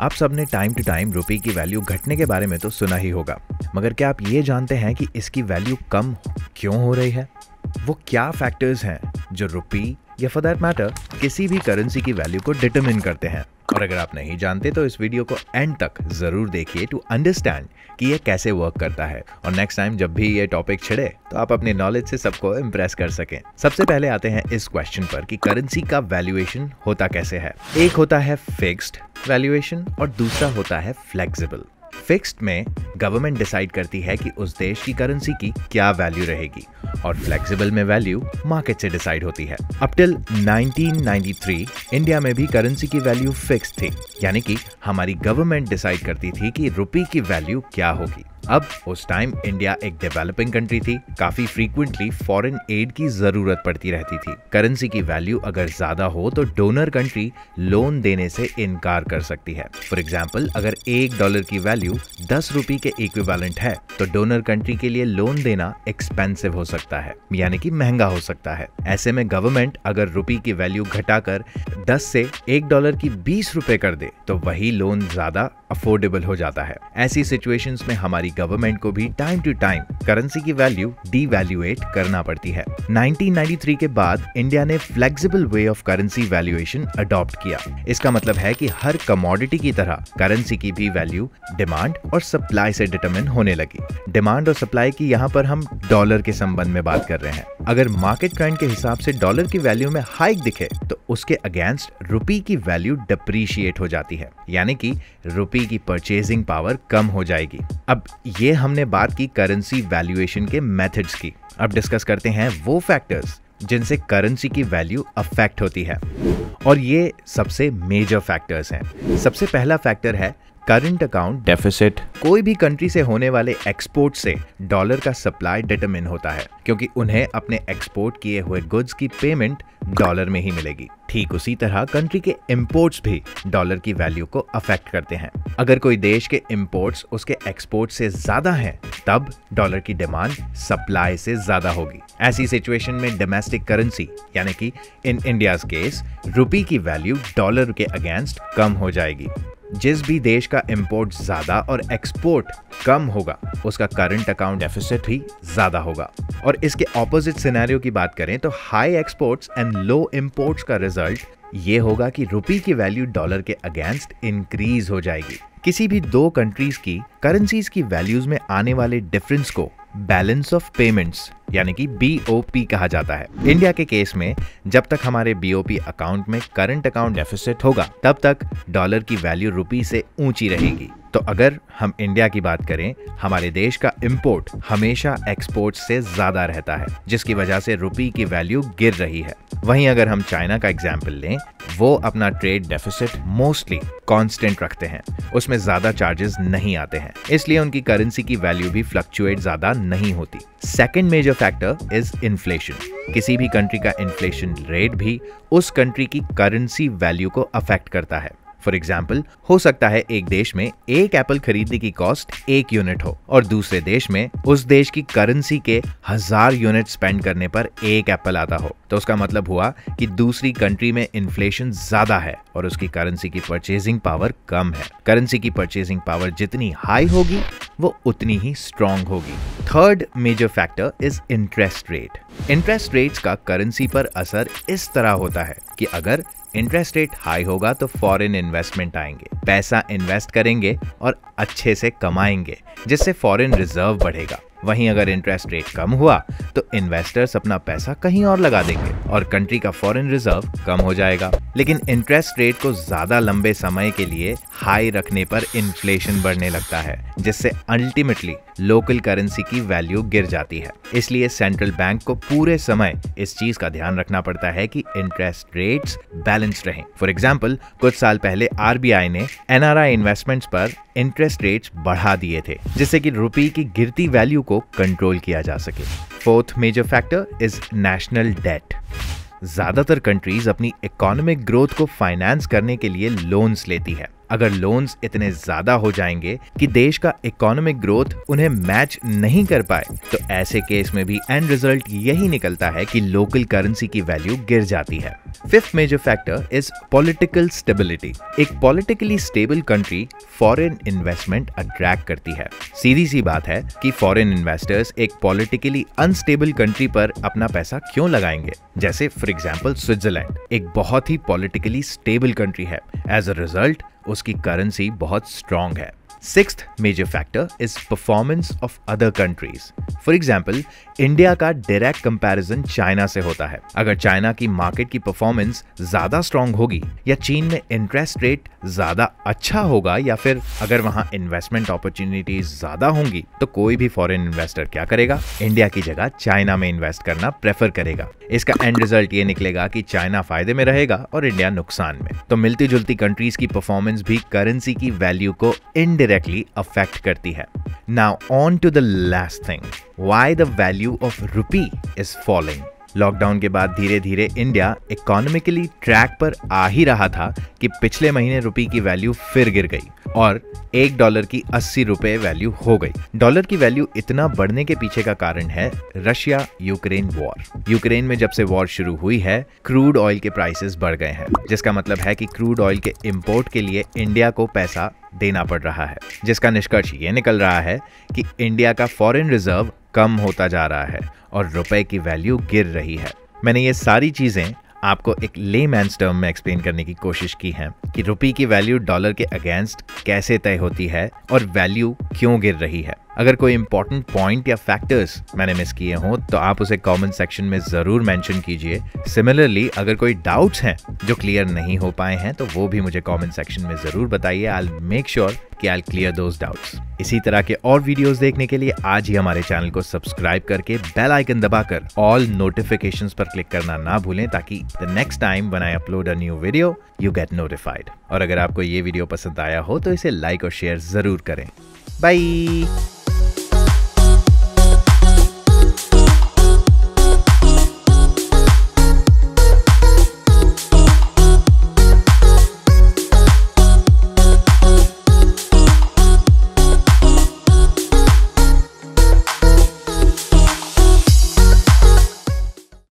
आप सबने time to time रुपए की वैल्यू घटने के बारे में तो सुना ही होगा। मगर क्या आप ये जानते हैं कि इसकी वैल्यू कम क्यों हो रही है? वो क्या फैक्टर्स हैं जो रुपी या फॉर दैट मैटर किसी भी करेंसी की वैल्यू को डिटरमिन करते हैं? और अगर आप नहीं जानते तो इस वीडियो को एंड तक ज़रूर देखिए टू अंडरस्टैंड कि यह कैसे वर्क करता है। और नेक्स्ट टाइम जब भी ये टॉपिक छिड़े तो आप अपने नॉलेज से सबको इम्प्रेस कर सकें। सबसे पहले आते हैं इस क्वेश्चन पर कि करेंसी का वैल्यूएशन होता कैसे है। एक होता है फिक्स्ड वैल्यूएशन और दूसरा होता है फ्लेक्सिबल फिक्स्ड में गवर्नमेंट डिसाइड करती है कि उस देश की करेंसी की क्या वैल्यू रहेगी और फ्लेक्सिबल में वैल्यू मार्केट से डिसाइड होती है। अप टिल 1993 इंडिया में भी करेंसी की वैल्यू फिक्स थी, यानी कि हमारी गवर्नमेंट डिसाइड करती थी कि रुपी की वैल्यू क्या होगी। अब उस टाइम इंडिया एक डेवलपिंग कंट्री थी। काफ़ी फ्रीक्वेंटली फॉरेन एड की ज़रूरत पड़ती रहती थी। करेंसी की वैल्यू अगर ज़्यादा हो तो डोनर कंट्री लोन देने से इनकार कर सकती है। फॉर एग्ज़ाम्पल अगर एक डॉलर की वैल्यू दस रुपी के इक्विवेलेंट है तो डोनर कंट्री के लिए लोन देना एक्सपेंसिव हो सकता है, यानी कि महँगा हो सकता है। ऐसे में गवर्नमेंट अगर रुपी की वैल्यू घटाकर 10 से एक डॉलर की बीस रुपए कर दे तो वही लोन ज़्यादा अफोर्डेबल हो जाता है। ऐसी सिचुएशंस में हमारी गवर्नमेंट को भी टाइम टू टाइम करेंसी की वैल्यू डीवैल्यूएट करना पड़ती है। 1993 के बाद इंडिया ने flexible way of currency valuation adopt किया। इसका मतलब है कि हर कमोडिटी की तरह करेंसी की भी वैल्यू डिमांड और सप्लाई से डिटरमिन होने लगी। डिमांड और सप्लाई की यहाँ पर हम डॉलर के संबंध में बात कर रहे हैं। अगर मार्केट ट्रेंड के हिसाब से डॉलर की वैल्यू में हाइक दिखे तो उसके अगेंस्ट रुपी की वैल्यू डिप्रीशिएट हो जाती है। यानी कि रुपी की परचेजिंग पावर कम हो जाएगी। अब ये हमने बात की करेंसी वैल्यूएशन के मेथड्स की। अब डिस्कस करते हैं वो फैक्टर्स जिनसे करेंसी की वैल्यू अफेक्ट होती है। और ये सबसे मेजर फैक्टर्स हैं। सबसे पहला फैक्टर है करंट अकाउंट डेफिसिट कोई भी कंट्री से होने वाले एक्सपोर्ट से डॉलर का सप्लाई डिटरमिन होता है, क्योंकि उन्हें अपने एक्सपोर्ट किए हुए गुड्स की पेमेंट डॉलर में ही मिलेगी। ठीक उसी तरह कंट्री के इंपोर्ट्स भी डॉलर की वैल्यू को अफेक्ट करते हैं। अगर कोई देश के इंपोर्ट्स उसके एक्सपोर्ट से ज़्यादा हैं, तब डॉलर की डिमांड सप्लाई से ज़्यादा होगी। ऐसी सिचुएशन में डोमेस्टिक करेंसी यानी कि इन इंडिया केस रुपी की वैल्यू डॉलर के अगेंस्ट कम हो जाएगी। जिस भी देश का इंपोर्ट ज़्यादा और एक्सपोर्ट कम होगा, उसका करंट अकाउंट डेफिसिट ही ज़्यादा होगा। और इसके ऑपोजिट सिनेरियो की बात करें तो high exports and low imports का रिज़ल्ट ये होगा कि रुपी की वैल्यू डॉलर के अगेंस्ट इंक्रीज हो जाएगी। किसी भी दो कंट्रीज़ की करेंसीज की वैल्यूज़ में आने वाले डिफरेंस को बैलेंस ऑफ़ पेमेंट्स, यानी कि बीओपी कहा जाता है। इंडिया के केस में, जब तक हमारे बीओपी अकाउंट में करंट अकाउंट डेफिसिट होगा, तब तक डॉलर की वैल्यू रुपी से ऊँची रहेगी। तो अगर हम इंडिया की बात करें, हमारे देश का इंपोर्ट हमेशा एक्सपोर्ट से ज़्यादा रहता है, जिसकी वजह से रुपी की वैल्यू गिर रही है। वहीं अगर हम चाइना का एग्ज़ाम्पल लें वो अपना ट्रेड डेफिसिट मोस्टली कांस्टेंट रखते हैं। उसमें ज़्यादा चार्जेस नहीं आते हैं। इसलिए उनकी करेंसी की वैल्यू भी फ्लक्चुएट ज़्यादा नहीं होती। Second major factor is inflation किसी भी कंट्री का इन्फ्लेशन रेट भी उस कंट्री की करेंसी वैल्यू को अफेक्ट करता है। फॉर एग्ज़ाम्पल हो सकता है एक देश में एक एप्पल खरीदने की कॉस्ट एक यूनिट हो और दूसरे देश में उस देश की करेंसी के हज़ार यूनिट स्पेंड करने पर एक एप्पल आता हो। तो उसका मतलब हुआ कि दूसरी कंट्री में इन्फ्लेशन ज़्यादा है और उसकी करेंसी की परचेजिंग पावर कम है। करेंसी की परचेजिंग पावर जितनी हाई होगी, वो उतनी ही स्ट्रांग होगी। Third major factor is interest rate interest rates का करेंसी पर असर इस तरह होता है कि अगर इंटरेस्ट रेट हाई होगा तो फॉरेन इन्वेस्टमेंट आएँगे। पैसा इन्वेस्ट करेंगे और अच्छे से कमाएँगे, जिससे फॉरेन रिज़र्व बढ़ेगा। वहीं अगर इंटरेस्ट रेट कम हुआ तो इन्वेस्टर्स अपना पैसा कहीं और लगा देंगे और कंट्री का फॉरेन रिज़र्व कम हो जाएगा। लेकिन इंटरेस्ट रेट को ज़्यादा लंबे समय के लिए हाई रखने पर इन्फ्लेशन बढ़ने लगता है, जिससे अल्टीमेटली लोकल करेंसी की वैल्यू गिर जाती है। इसलिए सेंट्रल बैंक को पूरे समय इस चीज़ का ध्यान रखना पड़ता है कि इंटरेस्ट रेट्स बैलेंस रहें। फॉर एग्ज़ाम्पल कुछ साल पहले आरबीआई ने एनआरआई इन्वेस्टमेंट्स पर इंटरेस्ट रेट्स बढ़ा दिए थे, जिससे कि रुपी की गिरती वैल्यू को कंट्रोल किया जा सके। Fourth major factor is national debt ज़्यादातर कंट्रीज़ अपनी इकोनॉमिक ग्रोथ को फाइनेंस करने के लिए लोन्स लेती है। अगर लोन्स इतने ज़्यादा हो जाएँगे कि देश का इकोनॉमिक ग्रोथ उन्हें मैच नहीं कर पाए तो ऐसे केस में भी एंड रिज़ल्ट यही निकलता है कि लोकल करेंसी की वैल्यू गिर जाती है। Fifth major factor is political stability एक politically stable country foreign investment attract करती है। सीधी सी बात है कि फॉरेन इन्वेस्टर्स एक पॉलिटिकली अनस्टेबल कंट्री पर अपना पैसा क्यों लगाएँगे? जैसे फॉर एग्ज़ाम्पल स्विट्जरलैंड एक बहुत ही पॉलिटिकली स्टेबल कंट्री है। एज अ रिज़ल्ट उसकी करेंसी बहुत स्ट्रांग है। Sixth major factor is performance of other countries. For example, India का डायरेक्ट कंपैरिजन चाइना से होता है। अगर चाइना की मार्केट की परफॉर्मेंस ज़्यादा स्ट्रांग होगी या चीन में इंटरेस्ट रेट ज़्यादा अच्छा होगा या फिर अगर वहाँ इन्वेस्टमेंट अपॉर्चुनिटीज़ ज़्यादा होंगी तो कोई भी फॉरेन इन्वेस्टर क्या करेगा? इंडिया की जगह चाइना में इन्वेस्ट करना प्रेफर करेगा। इसका एंड रिज़ल्ट ये निकलेगा कि चाइना फ़ायदे में रहेगा और इंडिया नुकसान में। तो मिलती जुलती कंट्रीज़ की परफॉर्मेंस भी करेंसी की वैल्यू को इनडायरेक्टली अफेक्ट करती है। Now, on to the last thing. Why the value of rupee is falling. Lockdown के बाद धीरे धीरे इंडिया इकोनॉमिकली ट्रैक पर आ ही रहा था कि पिछले महीने रुपी की वैल्यू फिर गिर गई और एक डॉलर की अस्सी रुपए वैल्यू हो गई। डॉलर की वैल्यू इतना बढ़ने के पीछे का कारण है रशिया यूक्रेन वॉर यूक्रेन में जब से वॉर शुरू हुई है क्रूड ऑयल के प्राइसेस बढ़ गए हैं। जिसका मतलब है कि क्रूड ऑयल के इम्पोर्ट के लिए इंडिया को पैसा देना पड़ रहा है, जिसका निष्कर्ष ये निकल रहा है कि इंडिया का फॉरेन रिज़र्व कम होता जा रहा है और रुपए की वैल्यू गिर रही है। मैंने ये सारी चीज़ें आपको एक ले मैंस टर्म में एक्सप्लेन करने की कोशिश की है कि रुपये की वैल्यू डॉलर के अगेंस्ट कैसे तय होती है और वैल्यू क्यों गिर रही है। अगर कोई इंपॉर्टेंट पॉइंट या फैक्टर्स मैंने मिस किए हों तो आप उसे कमेंट सेक्शन में ज़रूर मेंशन कीजिए। सिमिलरली अगर कोई डाउट्स हैं जो क्लियर नहीं हो पाए हैं तो वो भी मुझे कमेंट सेक्शन में ज़रूर बताइए। आई मेक श्योर कि आई क्लियर दोज डाउट्स इसी तरह के और वीडियोस देखने के लिए आज ही हमारे चैनल को सब्सक्राइब करके बेल आइकन दबाकर ऑल नोटिफिकेशंस पर क्लिक करना ना भूलें, ताकि the next time when I upload a new video you get notified और अगर आपको ये वीडियो पसंद आया हो तो इसे लाइक और शेयर ज़रूर करें। बाय